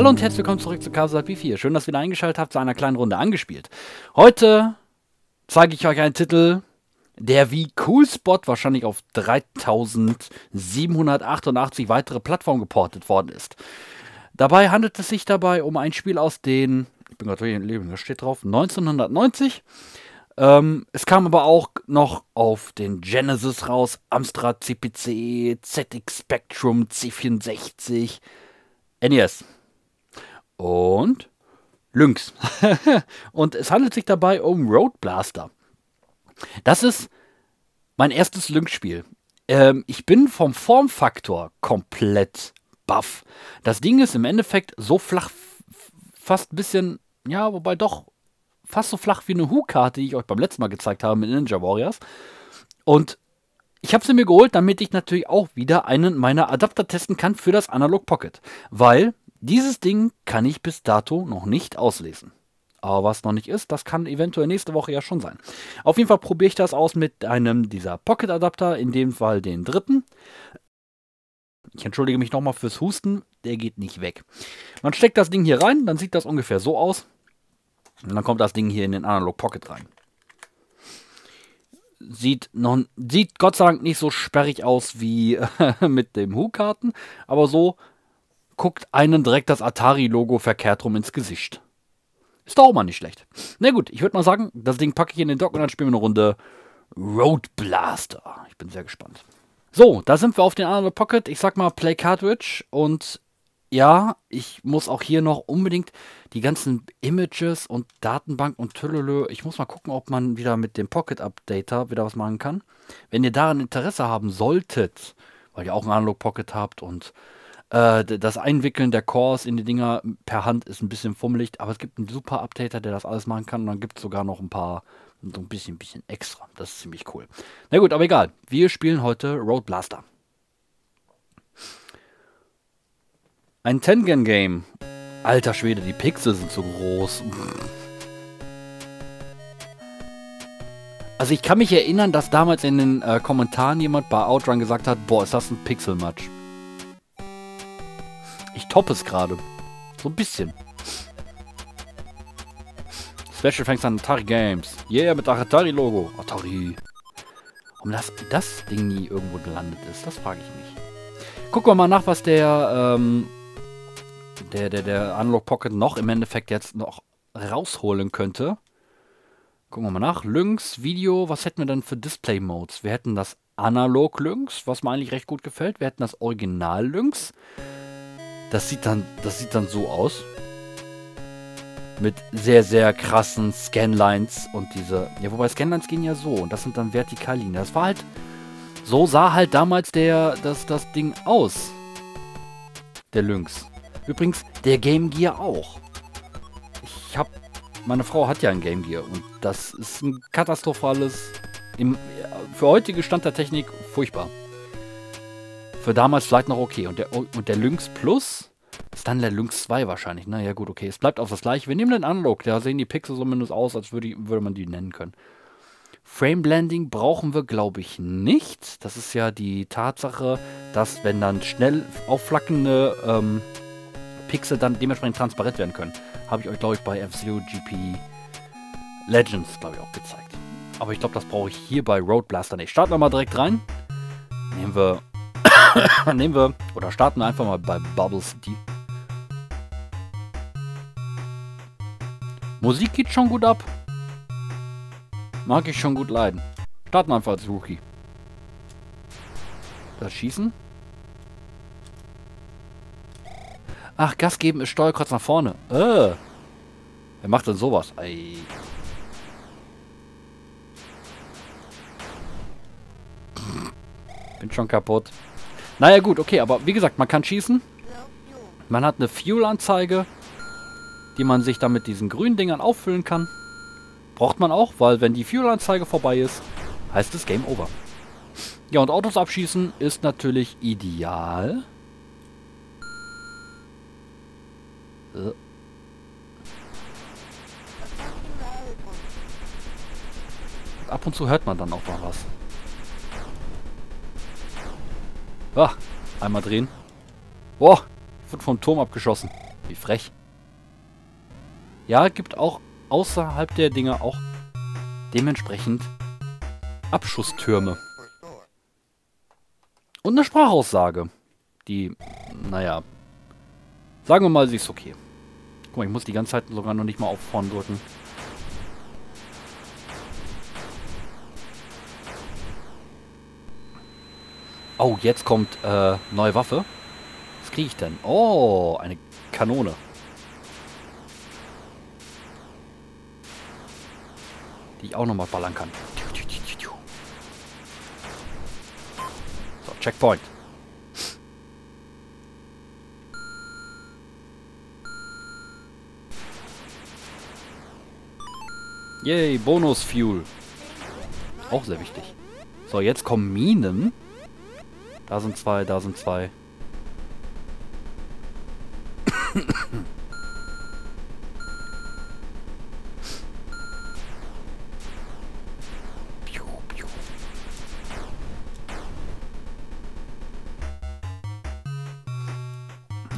Hallo und herzlich willkommen zurück zu Casa P4. Schön, dass ihr wieder eingeschaltet habt zu einer kleinen Runde angespielt. Heute zeige ich euch einen Titel, der wie Cool Spot wahrscheinlich auf 3788 weitere Plattformen geportet worden ist. Dabei handelt es sich dabei um ein Spiel aus den, ich bin gerade im Leben, da steht drauf, 1990. Ähm, es kam aber auch noch auf den Genesis raus, Amstrad CPC, ZX Spectrum C64, NES und Lynx. und es handelt sich dabei um Road Blaster. Das ist mein erstes Lynx-Spiel. Ähm, ich bin vom Formfaktor komplett baff. Das Ding ist im Endeffekt so flach, fast ein bisschen, ja, wobei doch fast so flach wie eine Hu-Karte, die ich euch beim letzten Mal gezeigt habe mit Ninja Warriors. Und ich habe sie mir geholt, damit ich natürlich auch wieder einen meiner Adapter testen kann für das Analog Pocket. Weil dieses Ding kann ich bis dato noch nicht auslesen. Aber was noch nicht ist, das kann eventuell nächste Woche ja schon sein. Auf jeden Fall probiere ich das aus mit einem dieser Pocket-Adapter, in dem Fall den dritten. Ich entschuldige mich nochmal fürs Husten, der geht nicht weg. Man steckt das Ding hier rein, dann sieht das ungefähr so aus. Und dann kommt das Ding hier in den Analog Pocket rein. Sieht, noch, sieht Gott sei Dank nicht so sperrig aus wie mit dem Hu-Karten, aber so guckt einen direkt das Atari-Logo verkehrt rum ins Gesicht. Ist doch auch mal nicht schlecht. Na gut, ich würde mal sagen, das Ding packe ich in den Dock und dann spielen wir eine Runde Road Blaster. Ich bin sehr gespannt. So, da sind wir auf den Analog Pocket. Ich sag mal Play Cartridge und ja, ich muss auch hier noch unbedingt die ganzen Images und Datenbank und Tüllelö. Ich muss mal gucken, ob man wieder mit dem Pocket Updater wieder was machen kann. Wenn ihr daran Interesse haben solltet, weil ihr auch einen Analog Pocket habt und äh, das Einwickeln der Cores in die Dinger per Hand ist ein bisschen fummelig, aber es gibt einen super Updater, der das alles machen kann und dann gibt es sogar noch ein paar, so ein bisschen, bisschen extra. Das ist ziemlich cool. Na gut, aber egal. Wir spielen heute Road Blaster. Ein Tengen-Game. Alter Schwede, die Pixel sind so groß. Also ich kann mich erinnern, dass damals in den äh, Kommentaren jemand bei Outrun gesagt hat, boah, ist das ein Pixel-Match. Ich toppe es gerade. So ein bisschen. Special Thanks an Atari Games. Yeah, mit Atari-Logo. Atari. Warum das, das Ding nie irgendwo gelandet ist, das frage ich mich. Gucken wir mal nach, was der, ähm, der, der, der Unlock Pocket noch im Endeffekt jetzt noch rausholen könnte. Gucken wir mal nach. Lynx, Video, was hätten wir denn für Display Modes? Wir hätten das Analog Lynx, was mir eigentlich recht gut gefällt. Wir hätten das Original Lynx. Das sieht dann, das sieht dann so aus. Mit sehr, sehr krassen Scanlines und diese. Ja, wobei Scanlines gehen ja so und das sind dann Vertikallinien. Das war halt. So sah halt damals der, das, das Ding aus. Der Lynx. Übrigens, der Game Gear auch. Ich hab. Meine Frau hat ja ein Game Gear und das ist ein katastrophales. Im, für heutige Stand der Technik furchtbar. Für damals vielleicht noch okay. Und der, und der Lynx Plus ist dann der Lynx 2 wahrscheinlich. Na ja, gut, okay. Es bleibt auf das gleiche. Wir nehmen den Analog. Da sehen die Pixel zumindest aus, als würde, würde man die nennen können. Frame Blending brauchen wir, glaube ich, nicht. Das ist ja die Tatsache, dass wenn dann schnell aufflackende ähm, Pixel dann dementsprechend transparent werden können. Habe ich euch, glaube ich, bei F-Zero GP Legends, glaube ich, auch gezeigt. Aber ich glaube, das brauche ich hier bei Road Blaster nicht. Starten wir mal direkt rein. Nehmen wir Nehmen wir oder starten einfach mal bei Bubble City. Musik geht schon gut ab. Mag ich schon gut leiden. Starten einfach als Rookie. Das Schießen. Ach, Gas geben ist Steuerkreuz nach vorne. Äh. Wer macht denn sowas? Ei. Bin schon kaputt. Naja gut, okay, aber wie gesagt, man kann schießen. Man hat eine Fuel-Anzeige, die man sich dann mit diesen grünen Dingern auffüllen kann. Braucht man auch, weil wenn die Fuel-Anzeige vorbei ist, heißt es Game Over. Ja, und Autos abschießen ist natürlich ideal. Äh. Ab und zu hört man dann auch mal was. Ah, einmal drehen. Boah, wird vom Turm abgeschossen. Wie frech. Ja, gibt auch außerhalb der Dinge auch dementsprechend Abschusstürme. Und eine Sprachaussage. Die, naja, sagen wir mal, sie ist okay. Guck mal, ich muss die ganze Zeit sogar noch nicht mal auf vorn drücken. Oh, jetzt kommt äh, neue Waffe. Was kriege ich denn? Oh, eine Kanone. Die ich auch nochmal ballern kann. So, Checkpoint. Yay, Bonus Fuel. Auch sehr wichtig. So, jetzt kommen Minen. Da sind zwei, da sind zwei.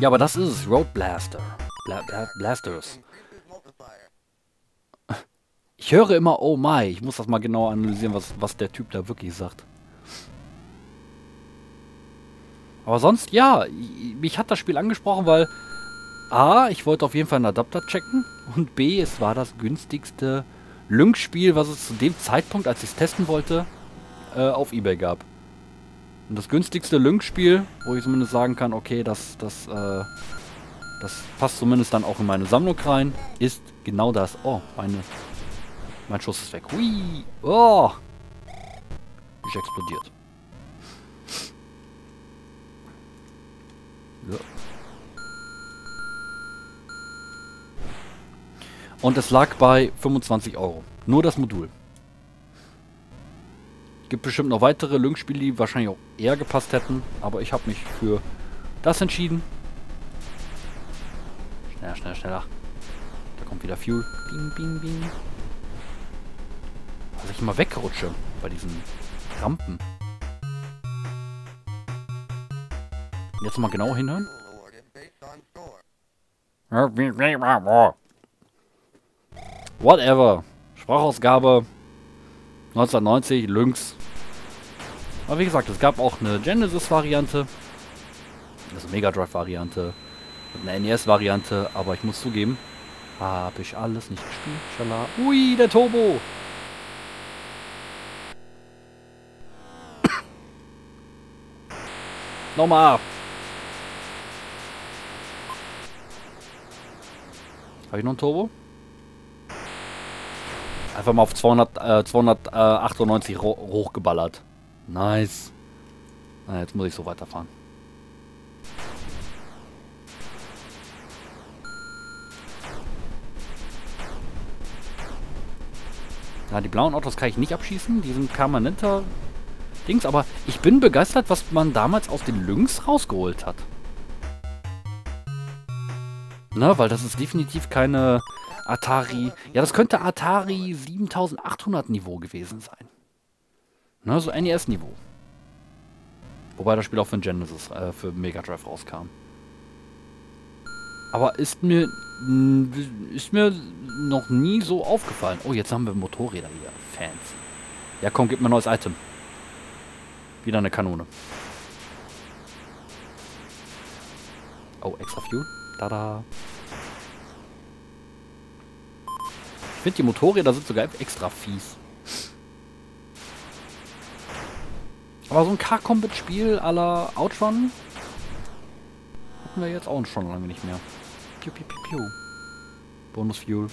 Ja, aber das ist es. Road Blaster. Bla Bla Blasters. Ich höre immer, oh my. Ich muss das mal genau analysieren, was, was der Typ da wirklich sagt. Aber sonst, ja, mich hat das Spiel angesprochen, weil A, ich wollte auf jeden Fall einen Adapter checken und B, es war das günstigste Lynx-Spiel, was es zu dem Zeitpunkt, als ich es testen wollte, äh, auf Ebay gab. Und das günstigste Lynx-Spiel, wo ich zumindest sagen kann, okay, das, das, äh, das passt zumindest dann auch in meine Sammlung rein, ist genau das. Oh, meine, mein Schuss ist weg. Hui! Oh! Ich explodiert. Ja. Und es lag bei 25 Euro. Nur das Modul. Gibt bestimmt noch weitere Lynx-Spiele, die wahrscheinlich auch eher gepasst hätten. Aber ich habe mich für das entschieden. Schneller, schneller, schneller. Da kommt wieder Fuel. Bing, bing, bing. Dass ich immer wegrutsche bei diesen Rampen. Jetzt mal genau hinhören. Whatever. Sprachausgabe 1990, Lynx. Aber wie gesagt, es gab auch eine Genesis-Variante. Also Mega Drive-Variante. Und eine NES-Variante. Aber ich muss zugeben, habe ich alles nicht gespielt. Ui, der Turbo. Nochmal. Habe ich noch ein Turbo? Einfach mal auf 200, äh, 298 hochgeballert. Nice. Na, jetzt muss ich so weiterfahren. Ja, die blauen Autos kann ich nicht abschießen. Die sind permanenter Dings. Aber ich bin begeistert, was man damals aus den Lynx rausgeholt hat. Ne, weil das ist definitiv keine Atari... Ja, das könnte Atari 7800 Niveau gewesen sein. Ne, so NES-Niveau. Wobei das Spiel auch für Genesis, äh, für Mega Drive rauskam. Aber ist mir... Ist mir noch nie so aufgefallen. Oh, jetzt haben wir Motorräder hier. Fans. Ja, komm, gib mir ein neues Item. Wieder eine Kanone. Oh, extra Fuel. Tada. Ich finde, die Motorräder sind sogar extra fies. Aber so ein Car-Combat-Spiel à la Outrun hatten wir jetzt auch schon lange nicht mehr. Piu, piu, piu, piu. Bonus Fuel.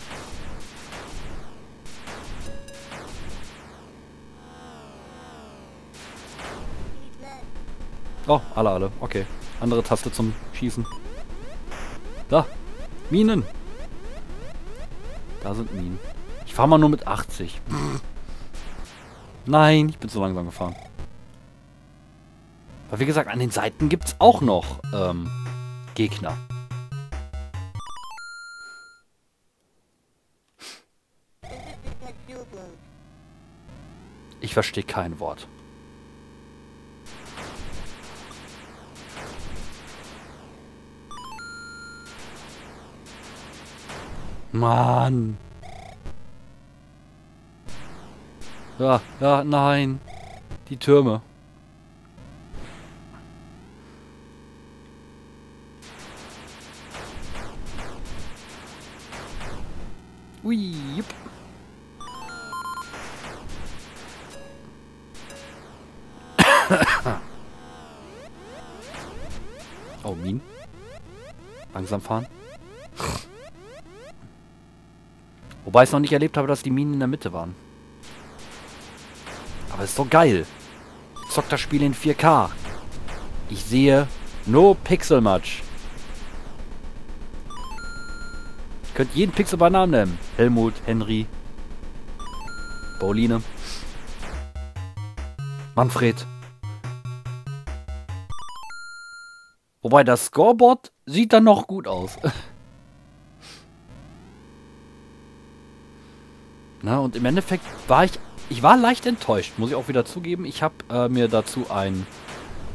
Oh, alle, alle. Okay. Andere Taste zum Schießen. Da. Minen. Da sind Minen. Ich fahre mal nur mit 80. Nein, ich bin zu langsam gefahren. Aber wie gesagt, an den Seiten gibt es auch noch ähm, Gegner. Ich verstehe kein Wort. Mann. Ja, ja, nein. Die Türme. Wobei ich es noch nicht erlebt habe, dass die Minen in der Mitte waren. Aber ist doch geil. Zockt das Spiel in 4K. Ich sehe no Pixel Match. Könnt jeden Pixel bei Namen nennen. Helmut, Henry, Pauline, Manfred. Wobei das Scoreboard sieht dann noch gut aus. Na, und im Endeffekt war ich... Ich war leicht enttäuscht, muss ich auch wieder zugeben. Ich habe äh, mir dazu ein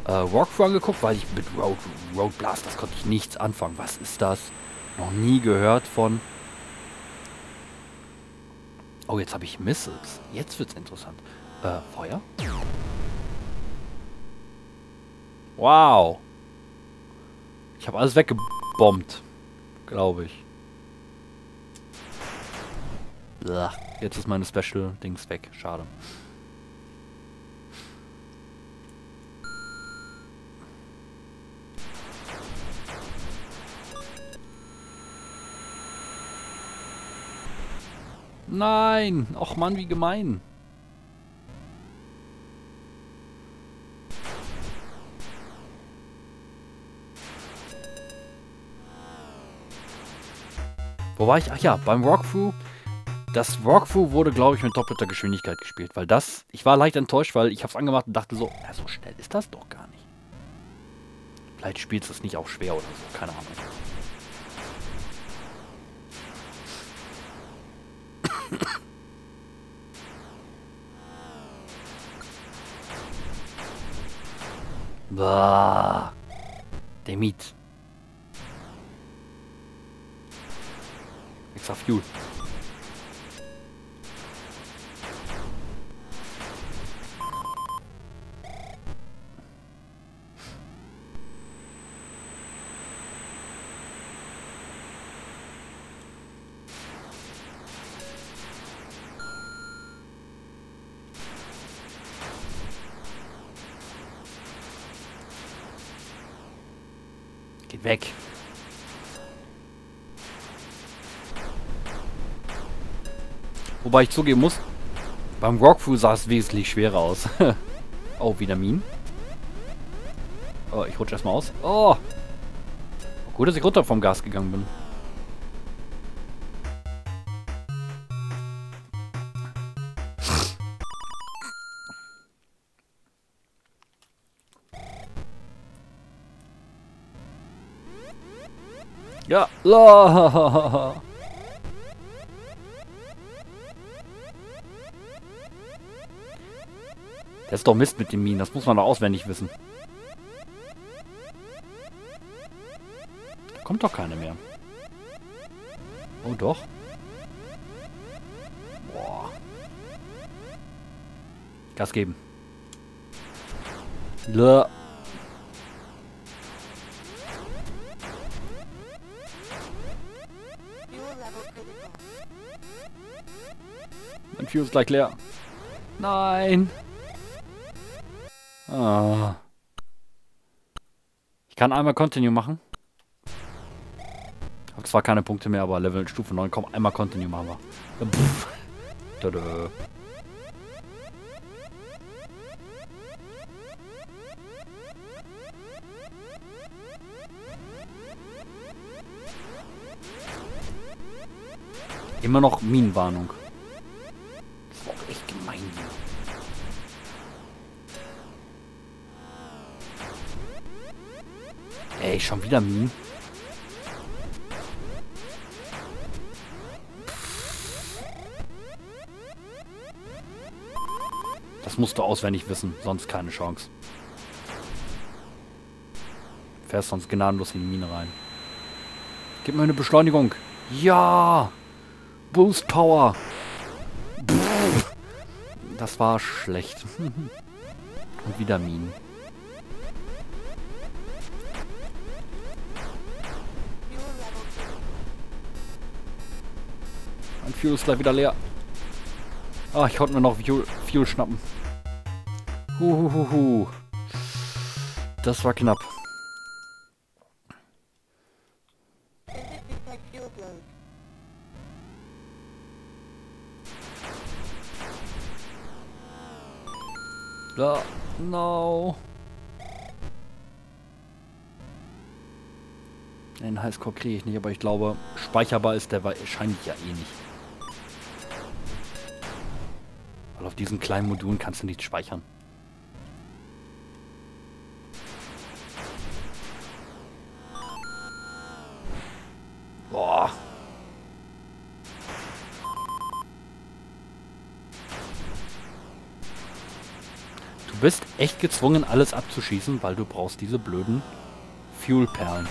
äh, Walkthrough angeguckt, weil ich mit Road, Road Blast, das konnte ich nichts anfangen. Was ist das? Noch nie gehört von... Oh, jetzt habe ich Missiles. Jetzt wird's interessant. Äh, Feuer? Wow. Ich habe alles weggebombt. Glaube ich. Jetzt ist meine Special-Dings weg. Schade. Nein! Och Mann, wie gemein. Wo war ich? Ach ja, beim Walkthrough. Das Walkthrough wurde, glaube ich, mit doppelter Geschwindigkeit gespielt, weil das... Ich war leicht enttäuscht, weil ich habe es angemacht und dachte so, ja, so schnell ist das doch gar nicht. Vielleicht spielt es nicht auch schwer oder so, keine Ahnung. Bah. Demit. Extra Fuel. Geht weg. Wobei ich zugeben muss, beim Walkthrough sah es wesentlich schwerer aus. oh, wieder Minen. Oh, ich rutsche erstmal aus. Oh! Gut, dass ich runter vom Gas gegangen bin. La. Das ist doch Mist mit den Minen, das muss man doch auswendig wissen. Kommt doch keine mehr. Oh doch. Boah. Gas geben. La. Mein Fuse ist gleich leer. Nein. Ah. Ich kann einmal Continue machen. Hab zwar keine Punkte mehr, aber Level Stufe 9. Komm, einmal Continue machen wir. Pff. Tada. Immer noch Minenwarnung. Ey, schon wieder Minen. Das musst du auswendig wissen, sonst keine Chance. Fährst sonst gnadenlos in die Mine rein. Gib mir eine Beschleunigung. Ja! Boost Power. Das war schlecht. Und wieder Minen. Fuel ist gleich wieder leer. Ah, ich konnte mir noch Fuel, Fuel schnappen. Huhuhuhu. Das war knapp. Da. No. Den Highscore kriege ich nicht, aber ich glaube, speicherbar ist der wahrscheinlich ja eh nicht. Weil auf diesen kleinen Modulen kannst du nicht speichern. Boah. Du bist echt gezwungen, alles abzuschießen, weil du brauchst diese blöden Fuelperlen.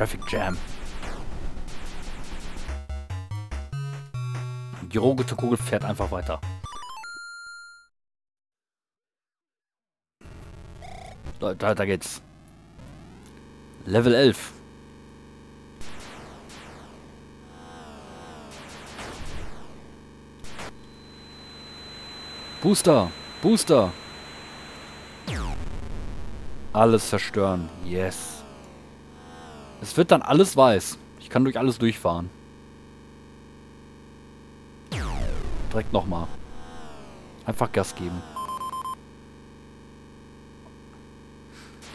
Traffic Jam. Die rote Kugel fährt einfach weiter. Da, da, da geht's. Level 11. Booster! Booster! Alles zerstören. Yes. Es wird dann alles weiß. Ich kann durch alles durchfahren. Direkt nochmal. Einfach Gas geben.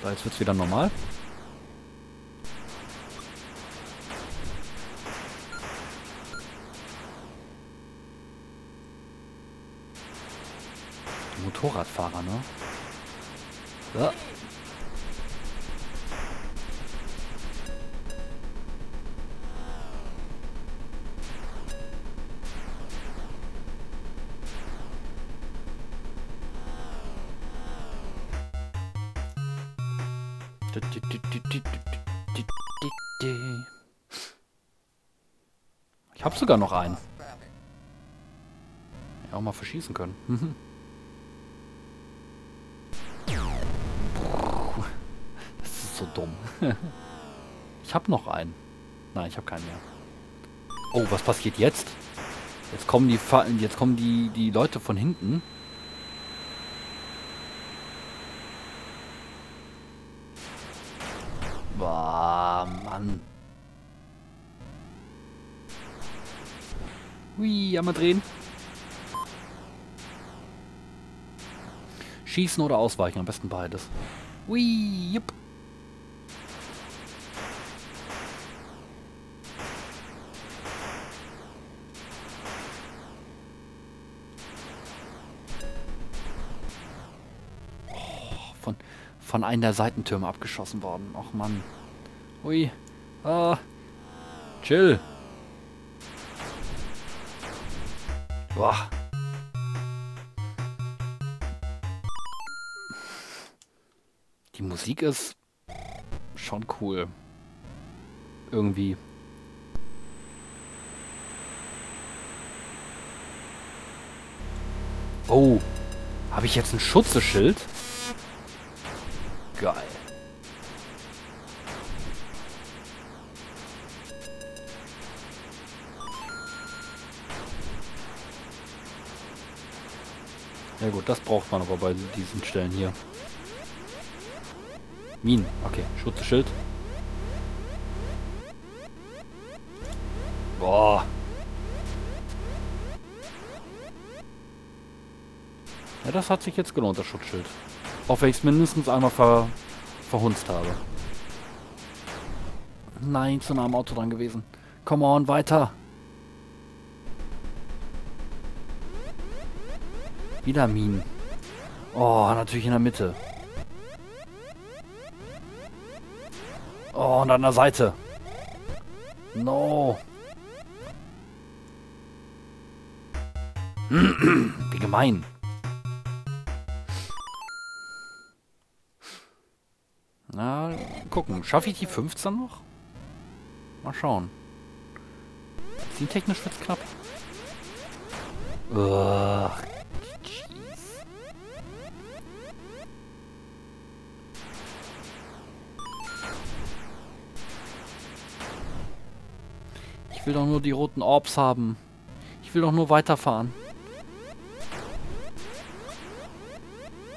So, jetzt wird's wieder normal. Motorradfahrer, ne? Ja. Sogar noch einen. Ja, auch mal verschießen können. das ist so dumm. ich habe noch einen. Nein, ich habe keinen mehr. Oh, was passiert jetzt? Jetzt kommen die Fa jetzt kommen die die Leute von hinten. Hui, einmal drehen. Schießen oder ausweichen, am besten beides. Hui, jupp. Oh, von, von einem der Seitentürme abgeschossen worden. Och Mann. Hui. Ah. Chill. Boah. Die Musik ist schon cool. Irgendwie. Oh. Habe ich jetzt ein Schutzeschild? Geil. Ja gut, das braucht man aber bei diesen Stellen hier. Minen, okay. Schutzschild. Boah. Ja, das hat sich jetzt gelohnt, das Schutzschild. Auch wenn ich es mindestens einmal ver verhunzt habe. Nein, zu nah am Auto dran gewesen. Come on, weiter. Wieder Minen. Oh, natürlich in der Mitte. Oh, und an der Seite. No. Wie gemein. Na, gucken. Schaffe ich die 15 noch? Mal schauen. Technisch wird's knapp. Ugh. Ich will doch nur die roten Orbs haben. Ich will doch nur weiterfahren.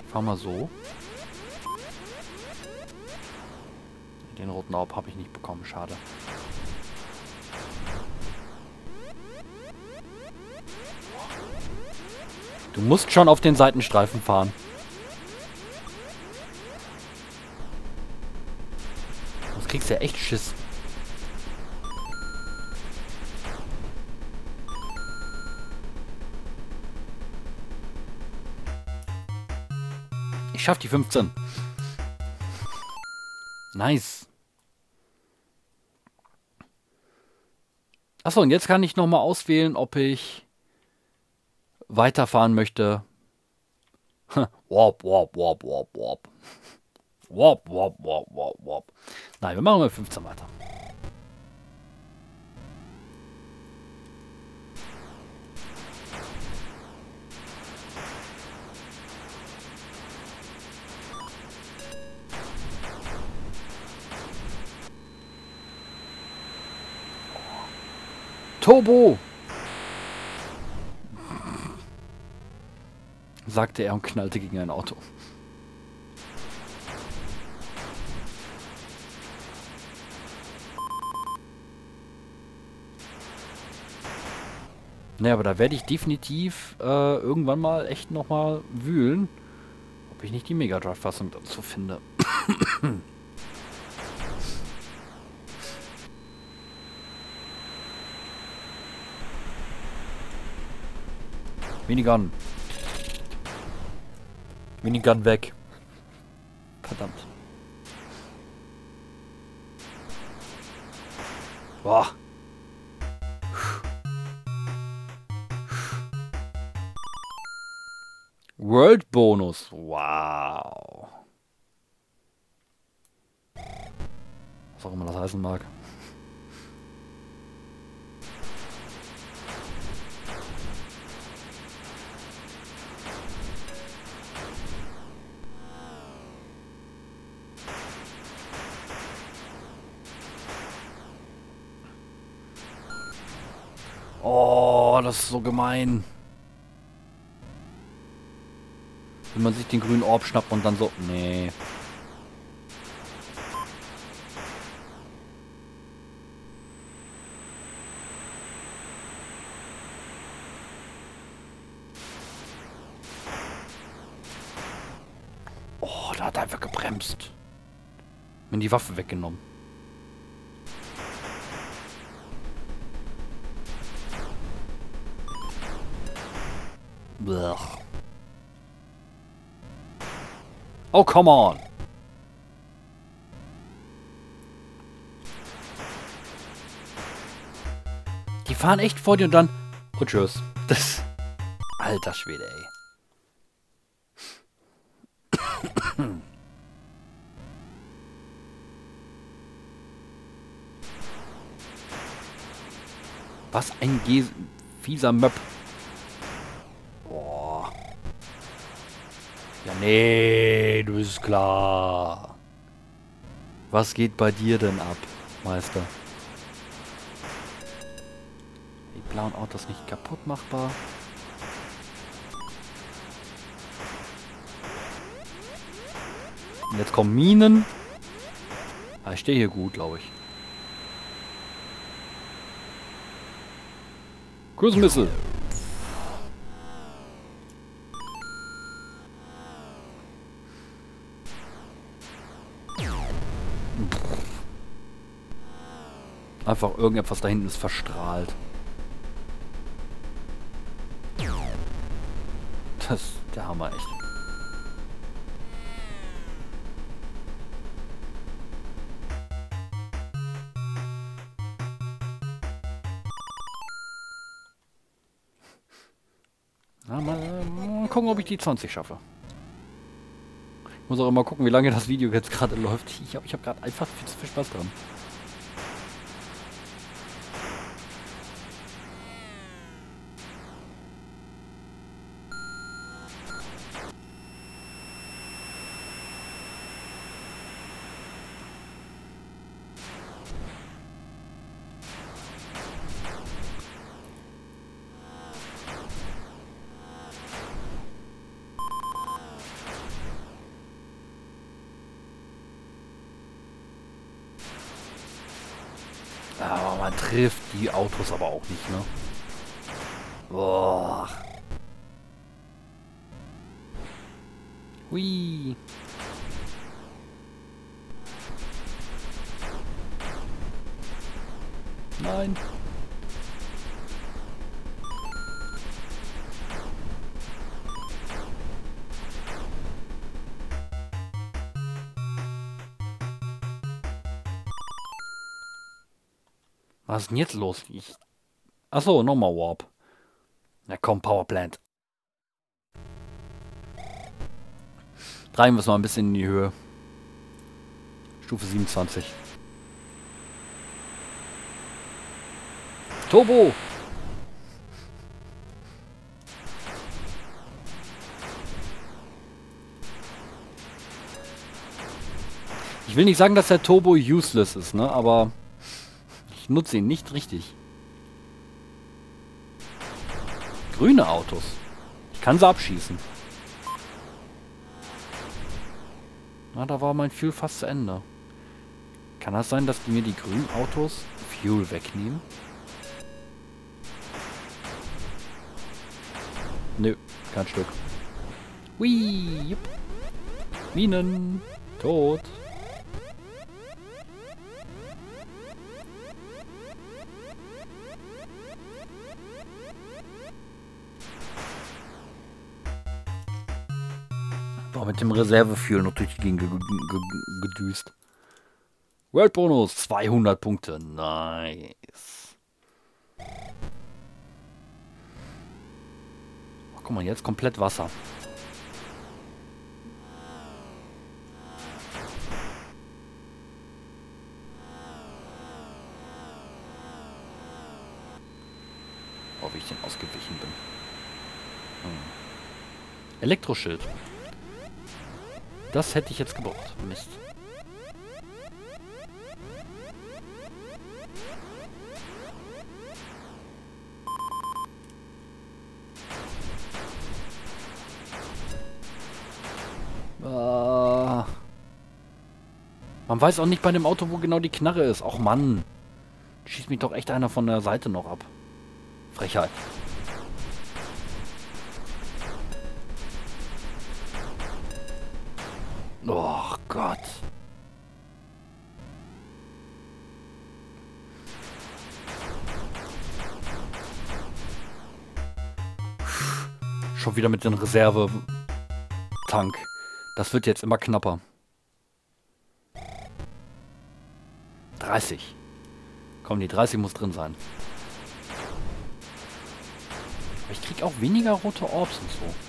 Ich fahr mal so. Den roten Orb habe ich nicht bekommen, schade. Du musst schon auf den Seitenstreifen fahren. Sonst kriegst du ja echt Schiss. Schaff die 15. Nice. Achso, und jetzt kann ich nochmal auswählen, ob ich weiterfahren möchte. warp, warp, warp, warp, warp. Warp, warp, warp, warp, warp. Nein, wir machen mal 15 weiter. Turbo! sagte er und knallte gegen ein Auto. Naja, aber da werde ich definitiv äh, irgendwann mal echt nochmal wühlen, ob ich nicht die Mega Drive-Fassung dazu finde. Minigun. Minigun weg. Verdammt. Boah. World Bonus. Wow. Was auch immer das heißen mag. Oh, das ist so gemein. Wenn man sich den grünen Orb schnappt und dann so... Nee. Oh, da hat er einfach gebremst. Mir die Waffe weggenommen. Oh, come on. Die fahren echt vor dir und dann... Und oh, tschüss. Das... Alter Schwede, ey. Was ein Ge fieser Möb. Nee, du bist klar. Was geht bei dir denn ab, Meister? Die blauen Autos nicht kaputt machbar. Und jetzt kommen Minen. Ah, ich stehe hier gut, glaube ich. Cruise Missile. Einfach irgendetwas da hinten ist verstrahlt. Das ist der Hammer echt. Na, mal, mal gucken, ob ich die 20 schaffe. Ich muss auch immer gucken, wie lange das Video jetzt gerade läuft. Ich habe ich hab gerade einfach viel zu viel Spaß dran. Nein. Was ist denn jetzt los? Ich... Achso, nochmal Warp. Na komm, Powerplant. Treiben wir es mal ein bisschen in die Höhe. Stufe 27. Turbo! Ich will nicht sagen, dass der Turbo useless ist, ne? Aber ich nutze ihn nicht richtig. Grüne Autos. Ich kann sie abschießen. Na, da war mein Fuel fast zu Ende. Kann das sein, dass die mir die grünen Autos Fuel wegnehmen? Nö, kein Stück. Hui, jupp. Minen. Tot. Boah, mit dem Reservefuel noch durch die Gegend ge ge gedüst. World Bonus, 200 Punkte. Nice. Guck mal, jetzt komplett Wasser. Oh, wie ich den ausgewichen bin. Hm. Elektroschild. Das hätte ich jetzt gebraucht. Mist. Man weiß auch nicht bei dem Auto, wo genau die Knarre ist. Och Mann. Schießt mich doch echt einer von der Seite noch ab. Frechheit. Oh Gott. Schon wieder mit dem Reserve-Tank. Das wird jetzt immer knapper. 30. Komm, die 30 muss drin sein. Aber ich krieg auch weniger rote Orbs und so.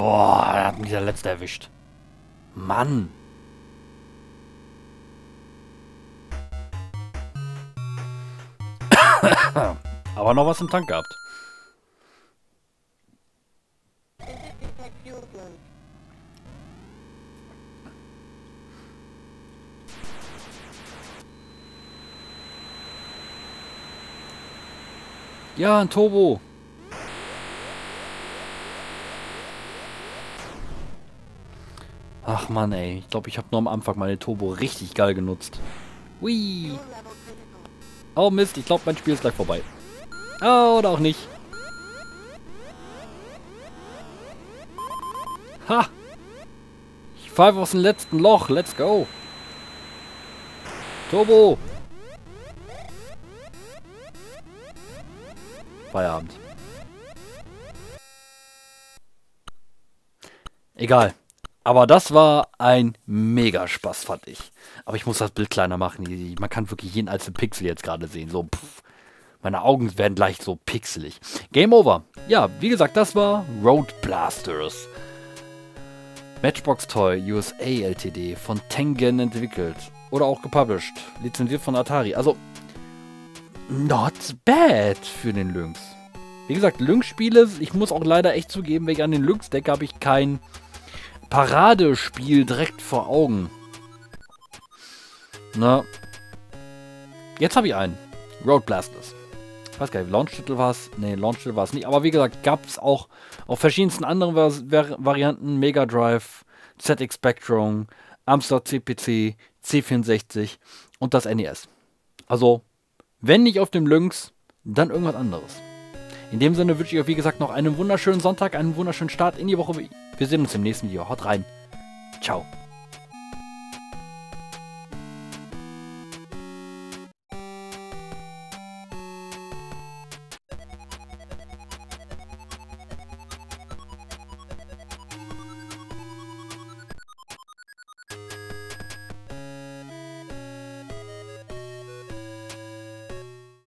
Boah, da hat mich der letzte erwischt. Mann. Aber noch was im Tank gehabt. Ja, ein Turbo. Ach man, ey. Ich glaube, ich habe nur am Anfang meine Turbo richtig geil genutzt. Hui. Oh Mist, ich glaube, mein Spiel ist gleich vorbei. Oh, oder auch nicht. Ha! Ich pfeife aus dem letzten Loch. Let's go. Turbo. Feierabend. Egal. Aber das war ein mega Spaß, fand ich. Aber ich muss das Bild kleiner machen. Man kann wirklich jeden einzelnen Pixel jetzt gerade sehen. So, pff. Meine Augen werden gleich so pixelig. Game over. Ja, wie gesagt, das war Road Blasters. Matchbox Toy USA Ltd. von Tengen entwickelt. Oder auch gepublished. Lizenziert von Atari. Also, not bad für den Lynx. Wie gesagt, Lynx-Spiele, ich muss auch leider echt zugeben, wegen an den Lynx-Deck habe ich kein Paradespiel direkt vor Augen. Na. Jetzt habe ich einen. Road Blasters. Ich weiß gar nicht, Launch-Titel war es. Ne, Launch-Titel war es nicht. Aber wie gesagt, gab es auch auf verschiedensten anderen Var Varianten. Mega Drive, ZX Spectrum, Amstrad CPC, C64 und das NES. Also, wenn nicht auf dem Lynx, dann irgendwas anderes. In dem Sinne wünsche ich euch, wie gesagt, noch einen wunderschönen Sonntag, einen wunderschönen Start in die Woche. Wir sehen uns im nächsten Video. Haut rein. Ciao.